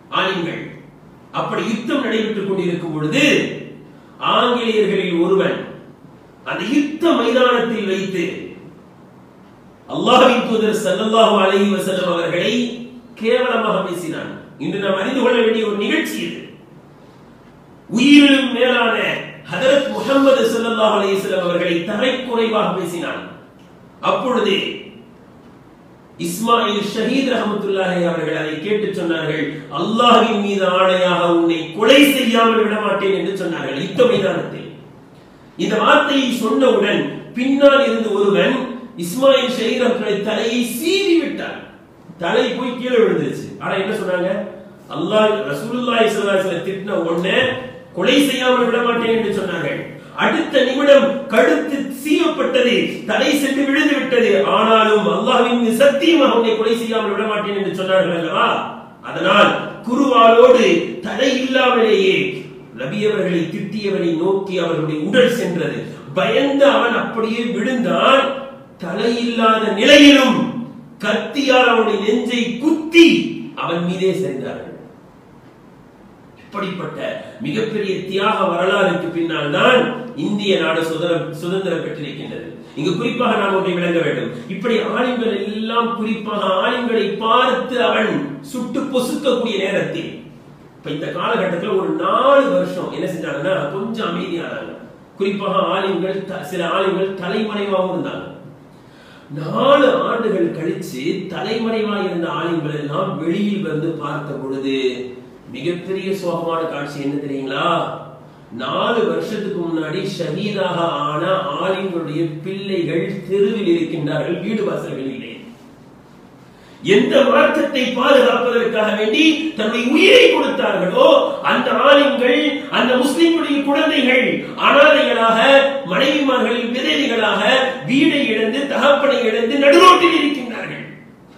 ஆலயங்கள் அப்படி யுத்தம் நடைபெற்றுக் கொண்டிருக்கும் பொழுது ஆங்கிலேயர்களில் ஒருவன் அந்த யுத்த மைதானத்தில் வைத்து அல்லாஹின் தூதர் சல்லல்லாஹு அலைஹி வஸல்லம் அவர்களை கேவலமாக பேசினான் இன்று நாம் அறிந்து கொள்ள வேண்டிய ஒரு நிகழ்ச்சி இது. உயிரிலும் மேலான ஹதரத் முகமது சல்லல்லாஹு அலைஹி வஸல்லம் அவர்களை தரைக்குறைவாக பேசினான் அப்பொழுது இஸ்மாயில் ஷஹீத் ரஹமத்துல்லாஹி அவர்கள் அதை கேட்டு சொன்னார்கள் அல்லாஹின் மீது ஆணையாக உன்னை கொலை செய்யாமல் விட மாட்டேன் என்று சொன்னார்கள். யுத்த மைதானத்தில். இந்த வார்த்தையை சொன்னவுடன் பின்னால் இருந்து ஒருவன் இஸ்மாயில் ஷஹீத் தலையை சீவி விட்டான் தலை போய் கீழே விழுந்துருச்சு. ஆனா என்ன சொன்னாங்க? அல்லாஹ் ரசூலுல்லாஹி ஸல்லல்லாஹு திட்டின உடனே கொலை செய்யாமல் விட மாட்டேன் என்று சொன்னார்கள். அடுத்த நிமிடம் கழுத்து சீவப்பட்டது தலை சென்று விழுந்து விட்டது. ஆனாலும் அல்லாஹ்வின் மீது சத்தியமாக உன்னை கொலை செய்யாமல் விட மாட்டேன் என்று சொன்னார்கள் அல்லவா? அதனால் குருவாலோடு தலை இல்லாமலேயே நபியவர்களை திட்டியவனை நோக்கி அவர்களுடைய உடல் சென்றது. பயந்து அவன் அப்படியே விழுந்தான். தலையில்லாத நிலையிலும் கத்தியால் அவனுடைய நெஞ்சை குத்தி அவன் மீதே சென்றார்கள். இப்படிப்பட்ட மிகப்பெரிய தியாக வரலாறுக்கு பின்னால் தான் இந்திய நாடு சுதந்திரம் சுதந்திரம் பெற்றிருக்கின்றது. இங்கு குறிப்பாக நாம் ஒன்றை விளங்க வேண்டும். இப்படி ஆலிம்கள் எல்லாம் குறிப்பாக ஆலிம்களை பார்த்து அவன் சுட்டு பொசுக்கக்கூடிய நேரத்தில் இப்ப இந்த காலகட்டத்தில் ஒரு நாலு வருஷம் என்ன செஞ்சாங்கன்னா கொஞ்சம் அமைதியானாங்க. குறிப்பாக ஆலிம்கள் சில ஆலிம்கள் தலைமறைவாகவும் இருந்தாங்க. நாலு ஆண்டுகள் கழிச்சு தலைமறைவாய் இருந்த ஆலயங்கள் எல்லாம் வெளியில் வந்து பார்த்த பொழுது மிகப்பெரிய சோகமான காட்சி என்ன தெரியுங்களா? நாலு வருஷத்துக்கு முன்னாடி ஷஹீதாக ஆன ஆலிம்களுடைய பிள்ளைகள் தெருவில் இருக்கின்றார்கள் வீடு வாசல்களில் எந்த மார்க்கத்தை பாதுகாப்பதற்காக வேண்டி தன்னுடைய உயிரை கொடுத்தார்களோ அந்த ஆலிம்கள் அந்த முஸ்லிம்களுடைய குழந்தைகள் அனாதைகளாக மனைவிமார்களின் விதவைகளாக வீடை இழந்து தகப்பனை இழந்து நடுரோட்டில் இருக்கின்றார்கள்.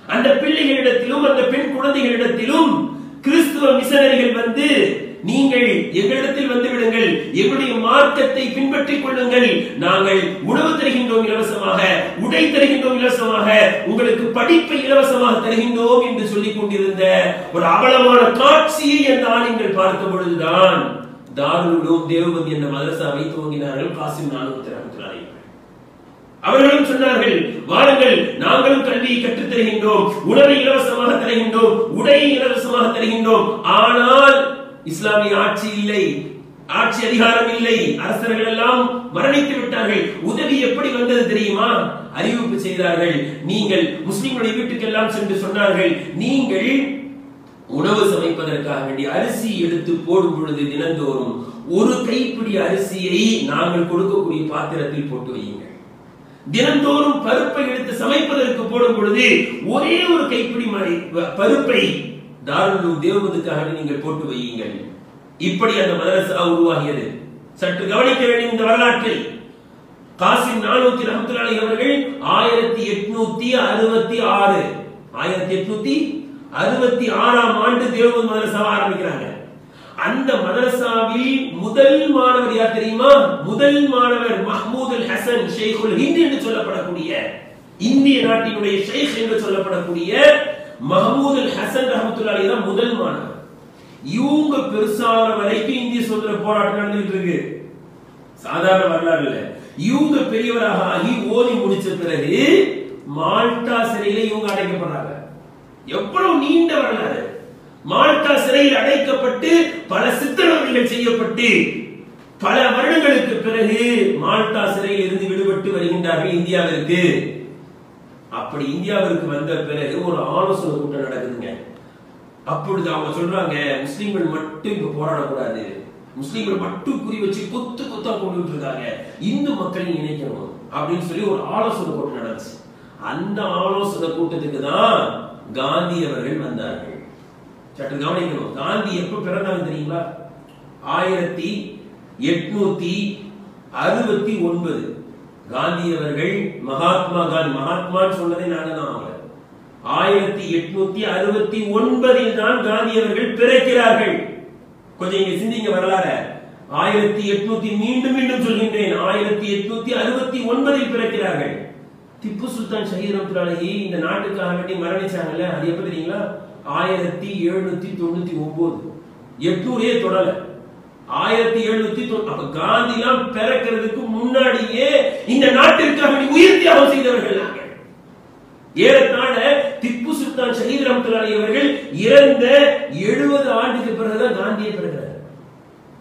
அந்த பிள்ளைகளிடத்திலும் அந்த பெண் குழந்தைகளிடத்திலும் கிறிஸ்துவ மிஷனரிகள் வந்து நீங்கள் எங்களிடத்தில் வந்து விடுங்கள் எங்களுடைய மார்க்கத்தை பின்பற்றிக் கொள்ளுங்கள். நாங்கள் உணவு தருகின்றோம் இலவசமாக உடை தருகின்றோம் இலவசமாக உங்களுக்கு படிப்பை இலவசமாக தருகின்றோம் என்று சொல்லிக் கொண்டிருந்த ஒரு அவலமான காட்சியை அந்த ஆளுங்கள் பார்த்த பொழுதுதான் தாருலும் தேவபதி என்ற மதரசாவை துவங்கினார்கள். காசிம் நானூத்தி ரஹமத்துல்லாஹி அவர்களும் சொன்னார்கள் வாருங்கள் நாங்களும் கல்வியை கற்றுத் தருகின்றோம். உணவை இலவசமாக தருகின்றோம். உடையை இலவசமாக தருகின்றோம். ஆனால் இஸ்லாமிய ஆட்சி இல்லை ஆட்சி அதிகாரம் இல்லை அரசர்கள் எல்லாம் மரணித்து விட்டார்கள். உதவி எப்படி வந்தது தெரியுமா? அறிவிப்பு செய்தார்கள். நீங்கள் முஸ்லிம்களுடைய வீட்டுக்கெல்லாம் சென்று சொன்னார்கள். நீங்கள் உணவு சமைப்பதற்காக வேண்டிய அரிசி எடுத்து போடும் பொழுது தினந்தோறும் ஒரு கைப்பிடி அரிசியை நாங்கள் கொடுக்கக்கூடிய பாத்திரத்தில் போட்டு வையுங்கள். தினந்தோறும் பருப்பை எடுத்து சமைப்பதற்கு போடும் பொழுது ஒரே ஒரு கைப்பிடி மறை பருப்பை தாருலும் தேவபதுக்காக நீங்கள் போட்டு வையுங்கள். இப்படி அந்த மதரசா உருவாகியது. சற்று கவனிக்க வேண்டும் இந்த வரலாற்றில். காசிம் நானூத்தி ரஹமத்துல்லாஹி அவர்கள் ஆயிரத்தி எட்நூத்தி அறுபத்தி ஆறு ஆயிரத்தி எட்நூத்தி அறுபத்தி ஆறாம் ஆண்டு தேவபந்து மதரசாவை ஆரம்பிக்கிறாங்க. அந்த மதரசாவில் முதல் மாணவர் யார் தெரியுமா? முதல் மாணவர் மஹமூத் அல் ஹசன் ஷேகுல் ஹிந்த் என்று சொல்லப்படக்கூடிய இந்திய நாட்டினுடைய ஷேக் என்று சொல்லப்படக்கூடிய மஹமூத் ஹசன் ரஹமத்துல்லா தான் முதல் மாணவர். இவங்க பெருசான வரைக்கும் இந்திய சுதந்திர போராட்டம் நடந்துட்டு இருக்கு. சாதாரண வரலாறு இல்ல. இவங்க பெரியவராக ஆகி ஓதி முடிச்ச பிறகு மால்டா சிறையில இவங்க அடைக்கப்படுறாங்க. எவ்வளவு நீண்ட வரலாறு. மால்டா சிறையில் அடைக்கப்பட்டு பல சித்திரவதைகள் செய்யப்பட்டு பல வருடங்களுக்கு பிறகு மால்டா சிறையில் இருந்து விடுபட்டு வருகின்றார்கள் இந்தியாவிற்கு. அப்படி இந்தியாவிற்கு வந்த பிறகு ஒரு ஆலோசனை கூட்டம் நடக்குதுங்க. அப்பொழுது அவங்க சொல்றாங்க முஸ்லீம்கள் மட்டும் இப்ப போராடக்கூடாது. முஸ்லீம்கள் மட்டும் குறி வச்சு கொத்து கொத்தா கொண்டு இருக்காங்க இந்து மக்களையும் இணைக்கணும் அப்படின்னு சொல்லி ஒரு ஆலோசனை கூட்டம் நடந்துச்சு. அந்த ஆலோசனை கூட்டத்துக்கு தான் காந்தி அவர்கள் வந்தார்கள். சற்று கவனிக்கணும். காந்தி எப்ப பிறந்தாங்க தெரியுங்களா? ஆயிரத்தி எட்நூத்தி அறுபத்தி ஒன்பது. காந்தி அவர்கள் மகாத்மா காந்தி மகாத்மான்னு சொன்னதே நாங்க தான் அவங்க ஆயிரத்தி எட்நூத்தி அறுபத்தி ஒன்பதில் தான் காந்தி அவர்கள் பிறக்கிறார்கள். கொஞ்சம் இங்க சிந்திங்க வரலாற. ஆயிரத்தி எட்நூத்தி மீண்டும் மீண்டும் சொல்கின்றேன். ஆயிரத்தி எட்நூத்தி அறுபத்தி ஒன்பதில் பிறக்கிறார்கள். திப்பு சுல்தான் ஷஹீத் ரஹ்மத்துல்லாஹி இந்த நாட்டுக்காக வேண்டி மரணிச்சாங்கல்ல அது எப்ப தெரியுங்களா? ஆயிரத்தி எழுநூத்தி தொண்ணூத்தி ஒன்பது எட்நூறே தொடல. ஆயிரத்தி எழுநூத்தி அப்ப காந்திலாம் பிறக்கிறதுக்கு முன்னாடியே இந்த நாட்டிற்காக உயிர் தியாகம் செய்தவர்கள் நாங்கள். ஏறத்தாழ திப்பு சுல்தான் ஷஹீத் ரஹ்மத்துல்லாஹி அவர்கள் இறந்த எழுபது ஆண்டுக்கு பிறகுதான் காந்தியை பிறக்கிறார்.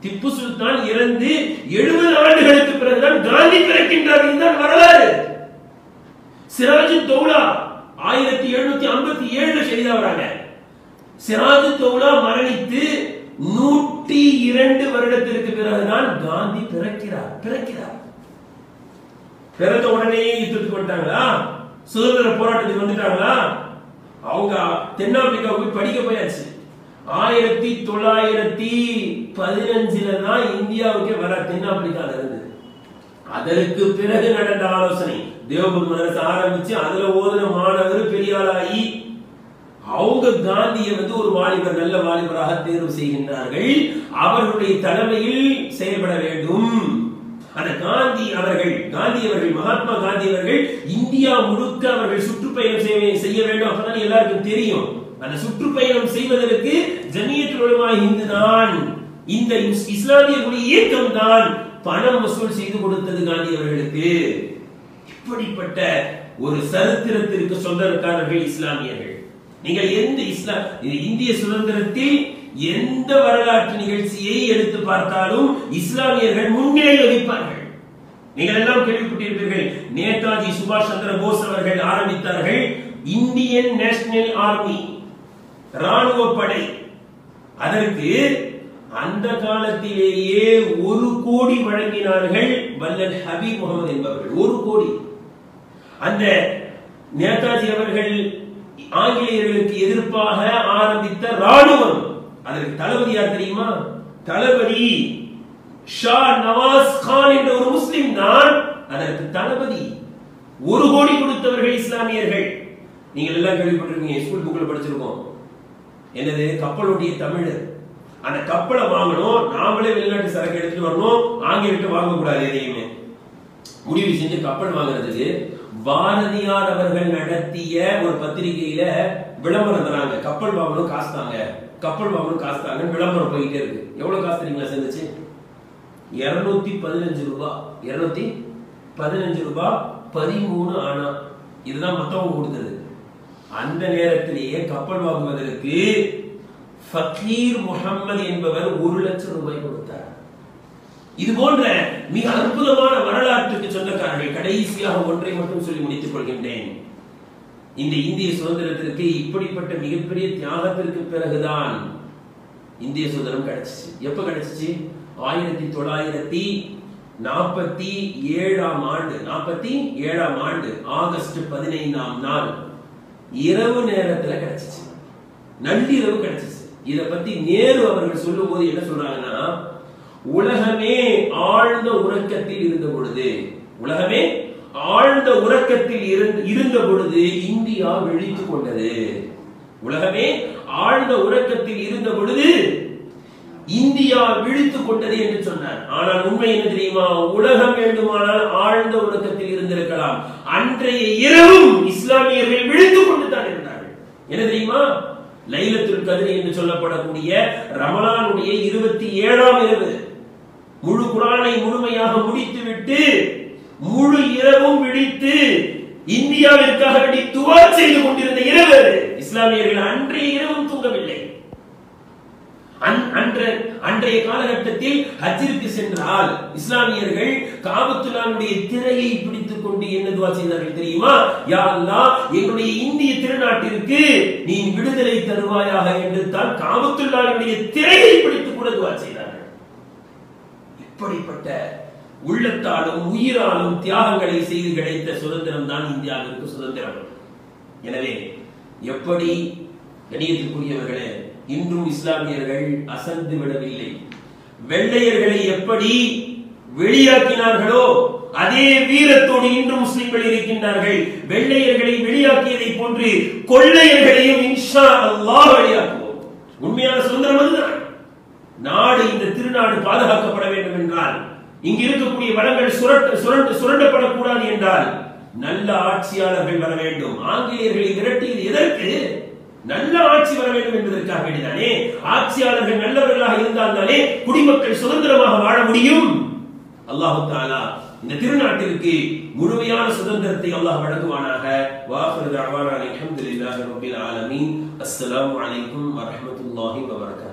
திப்பு சுல்தான் இறந்து எழுபது ஆண்டுகளுக்கு பிறகுதான் காந்தி பிறக்கின்றார் இதுதான் வரலாறு. சிராஜு தௌலா ஆயிரத்தி எழுநூத்தி ஐம்பத்தி ஏழுல செய்தவராக சிராஜு தௌலா மரணித்து நூற்றி இரண்டு வருடத்திற்கு பிறகுதான் காந்தி பிறக்கிறார் பிறக்கிறார். பிறந்த உடனே யுத்தத்துக்கு வந்துட்டாங்களா? சுதந்திர போராட்டத்துக்கு வந்துட்டாங்களா? அவங்க தென்னாப்பிரிக்கா போய் படிக்க போயாச்சு. ஆயிரத்தி தொள்ளாயிரத்தி பதினஞ்சுல தான் இந்தியாவுக்கு வர தென்னாப்பிரிக்கால இருந்து அதற்கு பிறகு நடந்த ஆலோசனை. தேவபுரி மதரசு ஆரம்பிச்சு அதுல ஓதுன மாணவர் பெரிய ஆளாகி அவங்க காந்தியை வந்து ஒரு வாலிபர் நல்ல வாலிபராக தேர்வு செய்கின்றார்கள். அவர்களுடைய தலைமையில் செயல்பட வேண்டும். அந்த காந்தி அவர்கள் காந்தி அவர்கள் மகாத்மா காந்தி அவர்கள் இந்தியா முழுக்க அவர்கள் சுற்றுப்பயணம் செய்ய- வேண்டும். அப்பதான் எல்லாருக்கும் தெரியும். அந்த சுற்றுப்பயணம் செய்வதற்கு ஜமியத்துல் உலமா இந்து தான். இந்த இஸ்- இஸ்லாமியர்களுடைய இயக்கம் தான் பணம் வசூல் செய்து கொடுத்தது காந்தி அவர்களுக்கு. இப்படிப்பட்ட ஒரு சரித்திரத்திற்கு சொந்தக்காரர்கள் இஸ்லாமியர்கள். நீங்கள் எந்த இஸ்லாம் இந்திய சுதந்திரத்தில் எந்த வரலாற்று நிகழ்ச்சியை எடுத்து பார்த்தாலும் இஸ்லாமியர்கள் முன்னிலை வகிப்பார்கள் நீங்கள் எல்லாம் கேள்விப்பட்டிருப்பீர்கள் நேதாஜி சுபாஷ் சந்திர போஸ் அவர்கள் ஆரம்பித்தார்கள் இந்தியன் நேஷனல் ஆர்மி ராணுவ படை. அதற்கு அந்த காலத்திலேயே ஒரு கோடி வழங்கினார்கள் வல்லல் ஹபீப் முகமது என்பவர்கள். ஒரு கோடி. அந்த நேதாஜி அவர்கள் ஆங்கிலேயர்களுக்கு எதிர்ப்பாக ஆரம்பித்த ராணுவம் அதற்கு தளபதி யார் தெரியுமா? தளபதி ஷா நவாஸ் கான் என்ற ஒரு முஸ்லிம் தான் அதற்கு தளபதி. ஒரு கோடி கொடுத்தவர்கள் இஸ்லாமியர்கள். நீங்கள் எல்லாம் கேள்விப்பட்டிருக்கீங்க ஸ்கூல் புக்கில் படிச்சிருக்கோம். என்னது? கப்பலுடைய தமிழர். அந்த கப்பலை வாங்கணும். நாமளே வெளிநாட்டு சரக்கு எடுத்துட்டு வரணும். ஆங்கிலிட்டு வாங்கக்கூடாது எதையுமே. முடிவு செஞ்சு கப்பல் வாங்குறதுக்கு பாரதியார் அவர்கள் நடத்திய ஒரு பத்திரிகையில விளம்பரம் தராங்க. கப்பல் பாபனும் காசு தாங்க கப்பல் பாபனும் காசு தாங்க விளம்பரம் போயிட்டே இருக்கு. எவ்வளவு காசு தெரியுங்களா சேர்ந்துச்சு? இருநூத்தி பதினஞ்சு ரூபாய் இருநூத்தி பதினஞ்சு ரூபாய் பதிமூணு ஆனா. இதுதான் மத்தவங்க கொடுத்தது. அந்த நேரத்திலேயே கப்பல் வாங்குவதற்கு ஃபக்கீர் முகம்மது என்பவர் ஒரு லட்சம் ரூபாய் கொடுத்தார். இது போன்ற மிக அற்புதமான வரலாற்றுக்கு சொந்தக்காரர்கள் கடைசியாக ஒன்றை மட்டும் சொல்லி முடித்துக் கொள்கின்றேன். இந்த இந்திய சுதந்திரத்திற்கு இப்படிப்பட்ட மிகப்பெரிய தியாகத்திற்கு பிறகுதான் இந்திய சுதந்திரம் கிடைச்சிச்சு. எப்ப கிடைச்சிச்சு? ஆயிரத்தி தொள்ளாயிரத்தி நாற்பத்தி ஏழாம் ஆண்டு நாற்பத்தி ஏழாம் ஆண்டு ஆகஸ்ட் பதினைந்தாம் நாள் இரவு நேரத்துல கிடைச்சிச்சு. நள்ளிரவு கிடைச்சிச்சு. இதை பத்தி நேரு அவர்கள் சொல்லும் போது என்ன சொல்றாங்கன்னா உலகமே ஆழ்ந்த உறக்கத்தில் இருந்த பொழுது உலகமே ஆழ்ந்த உறக்கத்தில் இருந்த இருந்த பொழுது இந்தியா விழித்துக் கொண்டது. உலகமே ஆழ்ந்த உறக்கத்தில் இருந்த பொழுது இந்தியா விழித்துக் கொண்டது என்று சொன்னார். ஆனால் உண்மை என்ன தெரியுமா? உலகம் வேண்டுமானால் ஆழ்ந்த உறக்கத்தில் இருந்திருக்கலாம். அன்றைய இரவும் இஸ்லாமியர்கள் விழித்துக் கொண்டு தான் இருந்தார்கள். என்ன தெரியுமா? லைலத்துல் கதிர் என்று சொல்லப்படக்கூடிய ரமலானுடைய இருபத்தி ஏழாம் இரவு. முழு குரானை முழுமையாக முடித்துவிட்டு முழு இரவும் விழித்து இந்தியாவிற்காக வேண்டி துவா செய்து கொண்டிருந்த இரவு இஸ்லாமியர்கள் அன்றைய இரவும் தூங்கவில்லை. அன்றைய காலகட்டத்தில் ஹஜ்ஜிற்கு சென்றால் இஸ்லாமியர்கள் காபத்துல்லாவுடைய திரையை பிடித்துக் கொண்டு என்ன துவா செய்தார்கள் தெரியுமா? யா அல்லா எங்களுடைய இந்திய திருநாட்டிற்கு நீ விடுதலை தருவாயாக என்று தான் காபத்துல்லாவுடைய திரையை பிடித்துக் கூட துவா செய்தார் இப்படிப்பட்ட உள்ளத்தாலும் உயிராலும் தியாகங்களை செய்து கிடைத்த சுதந்திரம் தான் இந்தியாவிற்கு சுதந்திரம். எனவே எப்படி கணியத்துக்குரியவர்களே இன்றும் இஸ்லாமியர்கள் அசந்து விடவில்லை. வெள்ளையர்களை எப்படி வெளியாக்கினார்களோ அதே வீரத்தோடு இன்று முஸ்லிம்கள் இருக்கின்றார்கள். வெள்ளையர்களை வெளியாக்கியதை போன்று கொள்ளையர்களையும் இன்ஷா அல்லாஹ் வெளியாக்குவோம். உண்மையான சுதந்திரம் அதுதான். நாடு இந்த திருநாடு பாதுகாக்கப்பட வேண்டும் என்றால் இங்கு இருக்கக்கூடிய வளங்கள் சுரட்ட சுரண்டு சுரண்டப்படக்கூடாது என்றால் நல்ல ஆட்சியாளர்கள் வர வேண்டும். ஆங்கிலேயர்களை விரட்டியது எதற்கு? நல்ல ஆட்சி வர வேண்டும் என்பதற்காக வேண்டிதானே? ஆட்சியாளர்கள் நல்லவர்களாக இருந்தால் தானே குடிமக்கள் சுதந்திரமாக வாழ முடியும்? அல்லாஹு தாலா இந்த திருநாட்டிற்கு முழுமையான சுதந்திரத்தை அல்லாஹ் வழங்குவானாக. வாஹிரு தஅவானா அல்ஹம்துலில்லாஹி ஆலமீன். அஸ்ஸலாமு அலைக்கும் வரஹ்மத்துல்லாஹி வபரகாத்துஹு